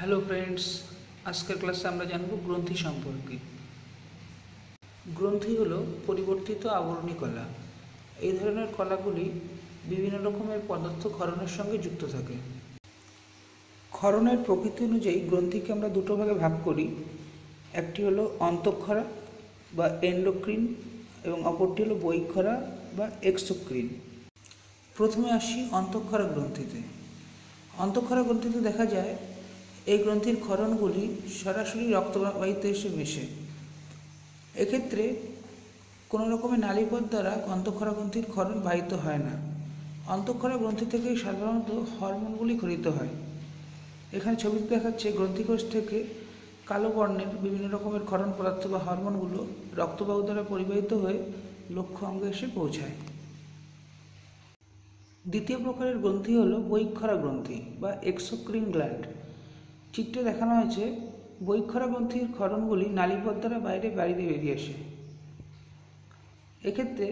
Hello friends আজকের ক্লাসে আমরা জানব গ্রন্থি সম্পর্কে। গ্রন্থি হলো পরিবর্তিত আবরণী কলা। এই ধরনের কলাগুলি বিভিন্ন রকমের পদার্থ ক্ষরণের সঙ্গে যুক্ত থাকে। ক্ষরণের প্রকৃতি অনুযায়ী গ্রন্থিকে আমরা দুটো ভাগে ভাগ করি। একটি হলো অন্তঃক্ষরা বা এন্ডোক্রিন এবং অপরটি হলো বৈক্ষরা বা এক্সোক্রিন প্রথমে আসি অন্তঃক্ষরা গ্রন্থিতে। অন্তঃক্ষরা গ্রন্থিতে দেখা যায় এই গ্রন্থির ক্ষরণগুলি সরাসরি রক্তবাহিতে এসে মেশে। এক্ষেত্রে কোনো রকমের নালীপথ দ্বারা অন্তঃক্ষরা গ্রন্থির ক্ষরণ বাহিত হয় না। অন্তঃক্ষরা গ্রন্থি থেকে সাধারণত হরমোনগুলি খরিত হয়। এখানে ছবিতে দেখাচ্ছে গ্রন্থিকোষ থেকে কালো বর্ণের বিভিন্ন রকমের ক্ষরণ পদার্থ বা হরমোনগুলো রক্তবাহু দ্বারা পরিবাহিত হয়ে লক্ষ্য অঙ্গে এসে পৌঁছায়। দ্বিতীয় প্রকারের গ্রন্থি হল বৈক্ষরা গ্রন্থি বা এক্সোক্রিন গ্ল্যান্ড চিত্রে দেখানো হয়েছে বৈক্ষরা গ্রন্থির ক্ষরণগুলি নালীপথ দ্বারা বাইরে বাড়িতে বেরিয়ে আসে। এক্ষেত্রে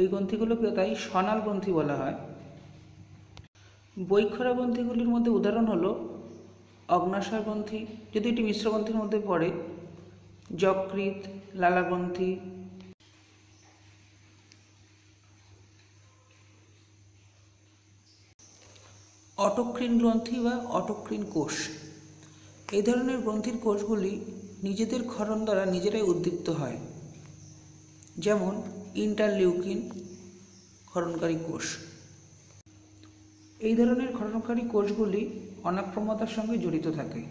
এই গ্রন্থিগুলোকে তাই সনাল গ্রন্থি বলা হয়। বৈক্ষরা গ্রন্থিগুলির মধ্যে উদাহরণ হলো অগ্নাশয় গ্রন্থি, যদি এটি মিশ্র গ্রন্থির মধ্যে পড়ে যকৃত লালা অটোক্রিন গ্রন্থি বা অটোক্রিন কোষ। এই ধরনের গ্রন্থির কোষগুলি নিজেদের ক্ষরণ দ্বারা নিজেরাই উদ্দীপ্ত হয়। যেমন ইন্টারলিউকিন, ক্ষরণকারী কোষ। এই ধরনের ক্ষরণকারী কোষগুলি অনাক্রমতার সঙ্গে জড়িত থাকে।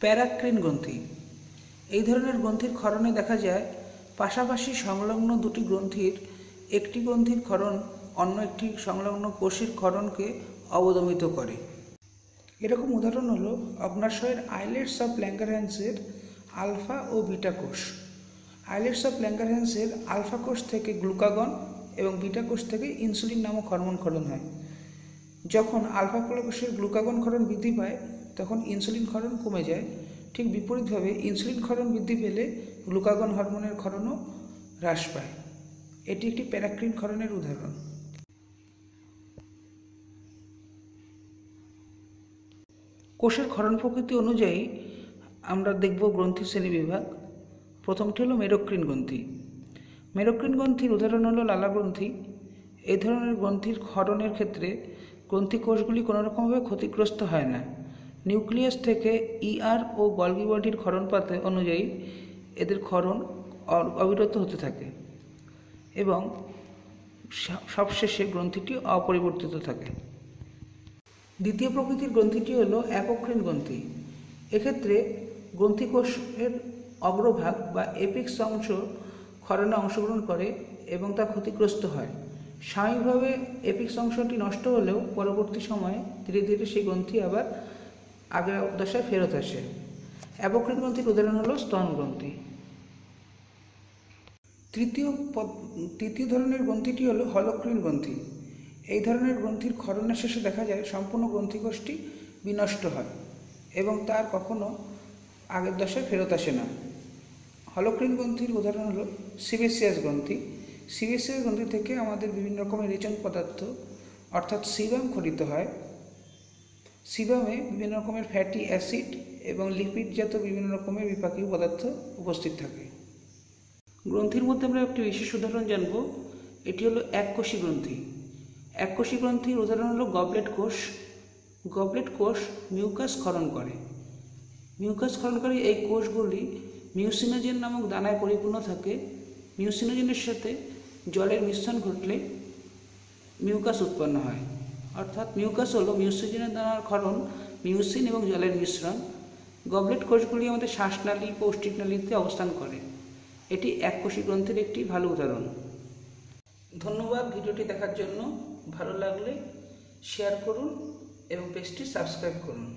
প্যারাক্রিন গ্রন্থি। এই ধরনের গ্রন্থির ক্ষরণে দেখা যায় পাশাপাশি সংলগ্ন দুটি গ্রন্থির একটি গ্রন্থির ক্ষরণ অন্য একটি সংলগ্ন কোষের ক্ষরণকে অবদমিত করে। এরকম উদাহরণ হলো অগ্নাশয়ের আইলেটস অফ ল্যাঙ্গারহ্যান্সের আলফা ও বিটা কোষ। আইলেটস অফ ল্যাঙ্গারহ্যান্সের আলফা কোষ থেকে গ্লুকাগন এবং বিটা কোষ থেকে ইনসুলিন নামক হরমোন ক্ষরণ হয়। যখন আলফা কোষের গ্লুকাগন ক্ষরণ বৃদ্ধি পায়, তখন ইনসুলিন ক্ষরণ কমে যায়। ঠিক বিপরীতভাবে, ইনসুলিন ক্ষরণ বৃদ্ধি পেলে গ্লুকাগন হরমোনের ক্ষরণও হ্রাস পায়। এটি একটি প্যারাক্রিন ক্ষরণের উদাহরণ। কোষের ক্ষরণ প্রকৃতি অনুযায়ী আমরা দেখব গ্রন্থি শ্রেণি বিভাগ। প্রথমটি হলো মেরোক্রিন গ্রন্থি। মেরোক্রিন গ্রন্থির উদাহরণ হলো লালা গ্রন্থি। এই ধরনের গ্রন্থির ক্ষরণের ক্ষেত্রে গ্রন্থি কোষগুলি কোনো রকমভাবে ক্ষতিগ্রস্ত হয় না। নিউক্লিয়াস থেকে ইআর ও গলগি বডির ক্ষরণপাতে অনুযায়ী এদের ক্ষরণ অবিরত হতে থাকে এবং সবশেষে গ্রন্থিটি অপরিবর্তিত থাকে। দ্বিতীয় প্রকৃতির গ্রন্থিটি হলো অ্যাপোক্রিন গ্রন্থি। এক্ষেত্রে গ্রন্থিকোষের অগ্রভাগ বা এপিক্স অংশ ক্ষরণে অংশগ্রহণ করে এবং তা ক্ষতিগ্রস্ত হয়। স্বাভাবিকভাবে এপিক্স অংশটি নষ্ট হলেও পরবর্তী সময়ে ধীরে ধীরে সেই গ্রন্থি আবার আগের দশায় ফেরত আসে। অ্যাপোক্রিন গ্রন্থির উদাহরণ হলো স্তন গ্রন্থি। তৃতীয় তৃতীয় ধরনের গ্রন্থিটি হলো হলক্রিন গ্রন্থি। এই ধরনের গ্রন্থির ক্ষরণের শেষে দেখা যায় সম্পূর্ণ গ্রন্থিকোষটি বিনষ্ট হয় এবং তার কখনো আগের দশায় ফেরত আসে না। হলক্রিন গ্রন্থির উদাহরণ হলো সিবেসিয়াস গ্রন্থি। সিবেসিয়াস গ্রন্থি থেকে আমাদের বিভিন্ন রকমের রেচন পদার্থ, অর্থাৎ সিবাম খরিত হয়। সিবামে বিভিন্ন রকমের ফ্যাটি অ্যাসিড এবং লিপিড জাত বিভিন্ন রকমের বিপাকীয় পদার্থ উপস্থিত থাকে। গ্রন্থির মধ্যে আমরা একটি বিশেষ উদাহরণ জানব। এটি হলো এককোষী গ্রন্থি। এককোষী গ্রন্থির উদাহরণ হলো গবলেট কোষ। গবলেট কোষ মিউকাস ক্ষরণ করে। মিউকাস ক্ষরণকারী এই কোষগুলি মিউসিনোজেন নামক দানায় পরিপূর্ণ থাকে। মিউসিনোজেনের সাথে জলের মিশ্রণ ঘটলে মিউকাস উৎপন্ন হয়। অর্থাৎ মিউকাস হলো মিউসিজেনের দানার ক্ষরণ মিউসিন এবং জলের মিশ্রণ। গবলেট কোষগুলি আমাদের শ্বাসনালী, পৌষ্টিকনালীতে অবস্থান করে। এটি এককোষী গ্রন্থের একটি ভালো উদাহরণ। ধন্যবাদ ভিডিওটি দেখার জন্য। ভালো লাগলে শেয়ার করুন এবং পেজটি সাবস্ক্রাইব করুন।